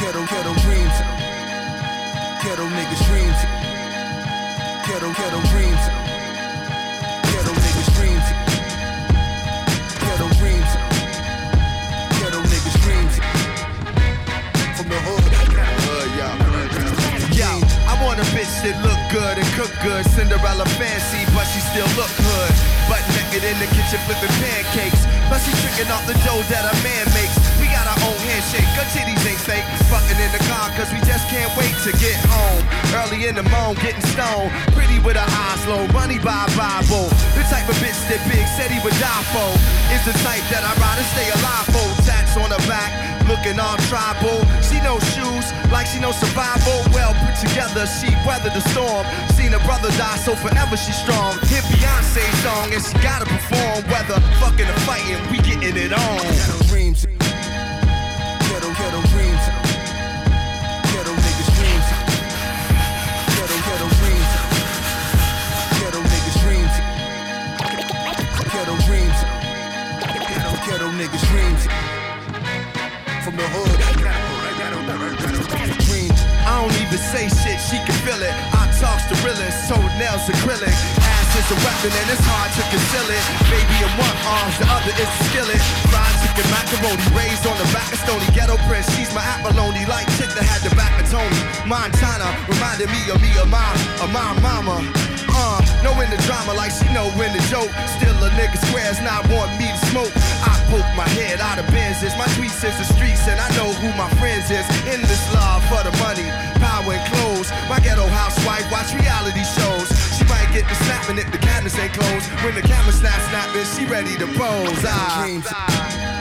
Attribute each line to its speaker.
Speaker 1: Ghetto, ghetto dreams. Ghetto niggas dreams. Ghetto, ghetto dreams. Ghetto niggas dreams. Ghetto dreams. Ghetto niggas dreams. From the hood.
Speaker 2: Yo, I want a bitch that look good and cook good. Cinderella fancy, but she still look hood. Butt naked in the kitchen flipping pancakes. But she tricking off the dough that a man makes. We got our own handshake, her titties ain't fake. In the morning, getting stoned. Pretty with her eyes low, money by Bible. The type of bitch that Big said he would die for. Is the type that I'd rather stay alive for. Tats on her back, looking all tribal. She no shoes, like she knows survival. Well put together, she weathered the storm. Seen her brother die, so forever she's strong. Hit Beyonce song, and she gotta perform. Whether fucking or fighting, we getting it on.
Speaker 1: Niggas dreams. From the hood. Dreams.
Speaker 2: I don't even say shit, she can feel it. I talk to realest, toenails acrylic. Ass is a weapon and it's hard to conceal it. Baby in one arms, the other is the skillet. Fried chicken macaroni, raised on the back of Stony Ghetto Prince. She's my abalone, like chick that had the back of Tony. Montana reminded me of me, of my, of my mama. Uh, knowing the drama like she know when the joke. Still a nigga squares not want head out of Benzes. My tweets is the streets and I know who my friends is. In this love for the money, power and clothes. My ghetto housewife watch reality shows. She might get the snapping if the cabinets ain't closed. When the camera snaps snapping, she ready to pose.
Speaker 1: Dreams.
Speaker 2: ah.